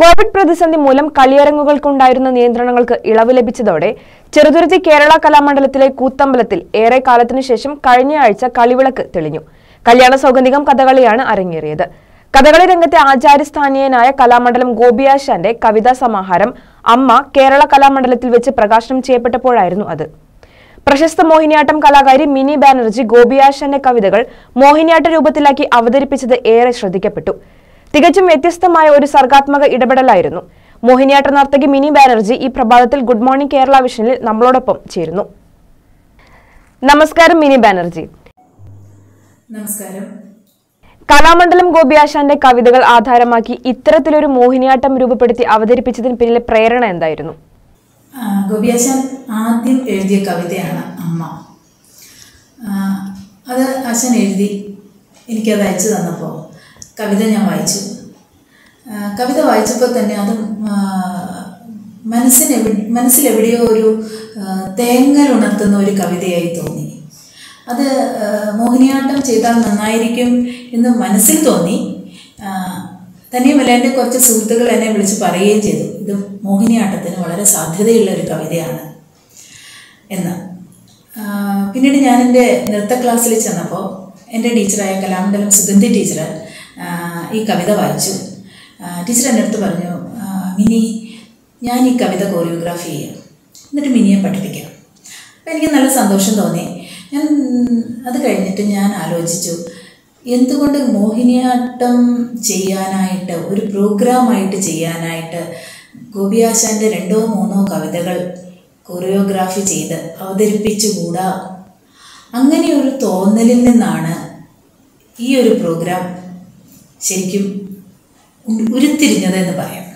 Covid പ്രതിസന്ധി മൂലം കളിയരങ്ങുകൾക്കുണ്ടായിരുന്ന നിയന്ത്രണങ്ങൾക്ക് ഇളവ് ലഭിച്ചതോടെ ചെറുതുരുത്തി കേരള കലാമണ്ഡലത്തിലെ കൂത്തമ്പലത്തിൽ ഏറെ കാലത്തിനു ശേഷം കഴിഞ്ഞയാഴ്ച കളിവിളക്ക് തെളിഞ്ഞു. കല്യാണ സൗഗന്ധികം കഥകളിയാണ് അരങ്ങേറിയത്. കഥകളി രംഗത്തെ ആചാര്യസ്ഥാനീയനായ കലാമണ്ഡലം ഗോപിയാശാന്റെ കവിതാ സമാഹാരം അമ്മ കേരള കലാമണ്ഡലത്തിൽ വെച്ച് പ്രകാശനം ചെയ്യപ്പെട്ടപ്പോഴായിരുന്നു അത്. പ്രശസ്ത മോഹിനിയാട്ടം കലാകാരി മിനി ബാനർജി ഗോപിയാശാന്റെ കവിതകൾ മോഹിനിയാട്ട രൂപത്തിലാക്കി അവതരിപ്പിച്ചത് ഏറെ ശ്രദ്ധിക്കപ്പെട്ടു. തികച്ചും വ്യത്യസ്തമായ ഒരു സർഗാത്മക ഇടപെടലായിരുന്നു. മോഹിനിയാട്ട നർത്തകി മിനി ബാനർജി ഈ പ്രഭാതത്തിൽ ഗുഡ് മോർണിംഗ് കേരള വിഷനിൽ നമ്മളോടൊപ്പം ചേരുന്നു. നമസ്കാരം മിനി ബാനർജി. നമസ്കാരം. കലാമണ്ഡലം ഗോപിയാശാന്റെ കവിതകൾ ആധാരമാക്കി ഇത്തരത്തിലൊരു മോഹിനിയാട്ടം രൂപപ്പെടുത്തി അവതരിപ്പിച്ചതിന് പിന്നിലെ പ്രേരണ എന്തായിരുന്നു? ഗോപിയാശാൻ ആദ്യം എഴുതിയ കവിതയാണ് അമ്മ. അത് അച്ഛൻ എഴുതി എനിക്കത് അയച്ചു തന്നപ്പോൾ കവിത ഞാൻ വായിച്ചു. കവിത വായിച്ചപ്പോൾ തന്നെ അത് മനസ്സിന് മനസ്സിലെവിടെയോ ഒരു തേങ്ങലുണർത്തുന്ന ഒരു കവിതയായി തോന്നി. അത് മോഹിനിയാട്ടം ചെയ്താൽ നന്നായിരിക്കും എന്ന് മനസ്സിൽ തോന്നി. തന്നെയുമല്ല എന്റെ കുറച്ച് സുഹൃത്തുക്കൾ എന്നെ വിളിച്ച് പറയുകയും ചെയ്തു. ഇത് മോഹിനിയാട്ടത്തിന് വളരെ സാധ്യതയുള്ള ഒരു കവിതയാണ് എന്ന്. പിന്നീട് ഞാൻ എന്റെ നൃത്ത ക്ലാസ്സിൽ ചെന്നപ്പോൾ എന്റെ ടീച്ചറായ കലാമണ്ഡലം സുഗന്ധി ടീച്ചർ ഈ കവിത വായിച്ചു. ടീച്ചർ എന്റെ അടുത്ത് പറഞ്ഞു മിനി ഞാൻ ഈ കവിത കോറിയോഗ്രാഫി ചെയ്യാം. എന്നിട്ട് മിനിയെ പഠിപ്പിക്കാം. അപ്പോൾ എനിക്ക് നല്ല സന്തോഷം തോന്നി. ഞാൻ അത് കഴിഞ്ഞിട്ട് ഞാൻ ആലോചിച്ചു എന്തുകൊണ്ട് മോഹിനിയാട്ടം ചെയ്യാനായിട്ട് ഒരു പ്രോഗ്രാമായിട്ട് ചെയ്യാനായിട്ട് ഗോപിയാശാന്റെ രണ്ടോ മൂന്നോ കവിതകൾ കൊറിയോഗ്രാഫി ചെയ്ത് അവതരിപ്പിച്ചുകൂടാ? അങ്ങനെ ഒരു തോന്നലിൽ നിന്നാണ് ഈ ഒരു പ്രോഗ്രാം ശരിക്കും ഉ- ഉരുത്തിരിഞ്ഞത് എന്ന് പറയാം.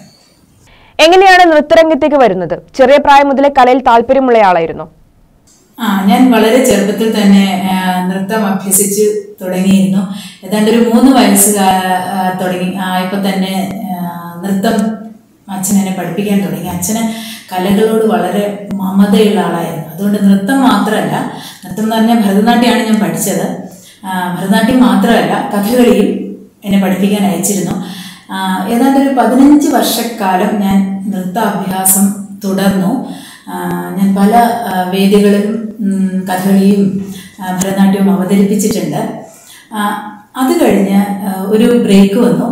എങ്ങനെയാണ് നൃത്തരംഗത്തേക്ക് വരുന്നത്? ചെറിയ പ്രായം മുതലേ കലയിൽ താല്പര്യമുള്ളയാളായിരുന്നു. ആ ഞാൻ വളരെ ചെറുപ്പത്തിൽ തന്നെ നൃത്തം അഭ്യസിച്ച് തുടങ്ങിയിരുന്നു. ഏതാണ്ട് ഒരു മൂന്ന് വയസ്സ് തുടങ്ങി ആയപ്പോൾ തന്നെ നൃത്തം അച്ഛൻ എന്നെ പഠിപ്പിക്കാൻ തുടങ്ങി. അച്ഛന് കലകളോട് വളരെ മമതയുള്ള ആളായിരുന്നു. അതുകൊണ്ട് നൃത്തം മാത്രമല്ല നൃത്തം എന്ന് പറഞ്ഞാൽ ഭരതനാട്യമാണ് ഞാൻ പഠിച്ചത്. ഭരതനാട്യം മാത്രമല്ല കഥകളിയും എന്നെ പഠിപ്പിക്കാൻ അയച്ചിരുന്നു. ഏതാണ്ട് ഒരു പതിനഞ്ച് വർഷക്കാലം ഞാൻ നൃത്താഭ്യാസം തുടർന്നു. ഞാൻ പല വേദികളിലും കഥകളിയും ഭരതനാട്യവും അവതരിപ്പിച്ചിട്ടുണ്ട്. അത് കഴിഞ്ഞ് ഒരു ബ്രേക്ക് വന്നു.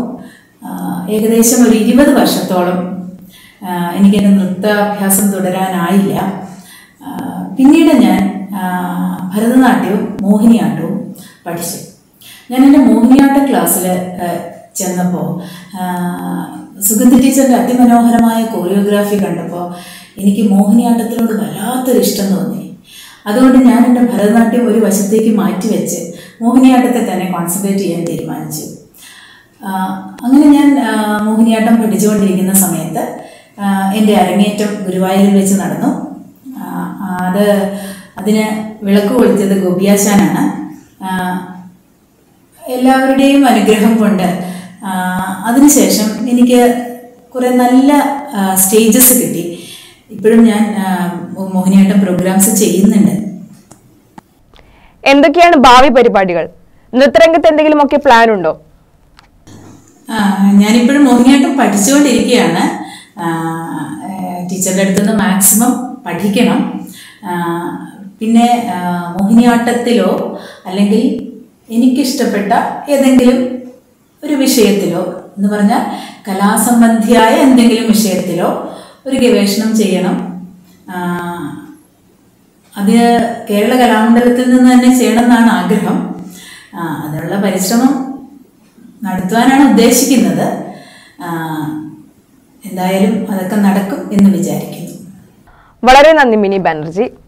ഏകദേശം ഒരു ഇരുപത് വർഷത്തോളം എനിക്കെന്റെ നൃത്താഭ്യാസം തുടരാനായില്ല. പിന്നീട് ഞാൻ ഭരതനാട്യവും മോഹിനിയാട്ടവും പഠിച്ചു. ഞാൻ എന്റെ മോഹിനിയാട്ട ക്ലാസ്സിൽ ചെന്നപ്പോൾ സുഗന്ധി ടീച്ചറിന്റെ അതിമനോഹരമായ കൊറിയോഗ്രാഫി കണ്ടപ്പോൾ എനിക്ക് മോഹിനിയാട്ടത്തിനോട് വല്ലാത്തൊരു ഇഷ്ടം തോന്നി. അതുകൊണ്ട് ഞാൻ എന്റെ ഭരതനാട്യം ഒരു വശത്തേക്ക് മാറ്റിവെച്ച് മോഹിനിയാട്ടത്തെ തന്നെ കോൺസെൻട്രേറ്റ് ചെയ്യാൻ തീരുമാനിച്ചു. അങ്ങനെ ഞാൻ മോഹിനിയാട്ടം പഠിച്ചുകൊണ്ടിരിക്കുന്ന സമയത്ത് എന്റെ അരങ്ങേറ്റം ഗുരുവായൂരിൽ വെച്ച് നടന്നു. അത് അതിന് വിളക്ക് കൊളുത്തിയത് ഗോപിയാശാനാണ്. എല്ലാവരുടെയും അനുഗ്രഹം കൊണ്ട് അതിനുശേഷം എനിക്ക് കുറേ നല്ല സ്റ്റേജസ് കിട്ടി. ഇപ്പോഴും ഞാൻ മോഹിനിയാട്ടം പ്രോഗ്രാംസ് ചെയ്യുന്നുണ്ട്. എന്തൊക്കെയാണ് ഭാവി പരിപാടികൾ? നൃത്തരംഗത്ത് എന്തെങ്കിലുമൊക്കെ പ്ലാൻ ഉണ്ടോ? ഞാനിപ്പോഴും മോഹിനിയാട്ടം പഠിച്ചുകൊണ്ടിരിക്കുകയാണ്. ടീച്ചറുടെ അടുത്ത് നിന്ന് മാക്സിമം പഠിക്കണം. പിന്നെ മോഹിനിയാട്ടത്തിലോ അല്ലെങ്കിൽ എനിക്കിഷ്ടപ്പെട്ട ഏതെങ്കിലും ഒരു വിഷയത്തിലോ എന്ന് പറഞ്ഞാൽ കലാസംബന്ധിയായ എന്തെങ്കിലും വിഷയത്തിലോ ഒരു ഗവേഷണം ചെയ്യണം. അത് കേരള കലാമണ്ഡലത്തിൽ നിന്ന് തന്നെ ചെയ്യണം എന്നാണ് ആഗ്രഹം അതിനുള്ള പരിശ്രമം നടത്തുവാനാണ് ഉദ്ദേശിക്കുന്നത്. എന്തായാലും അതൊക്കെ നടക്കും എന്ന് വിചാരിക്കുന്നു. വളരെ നന്ദി മിനി ബാനർജി.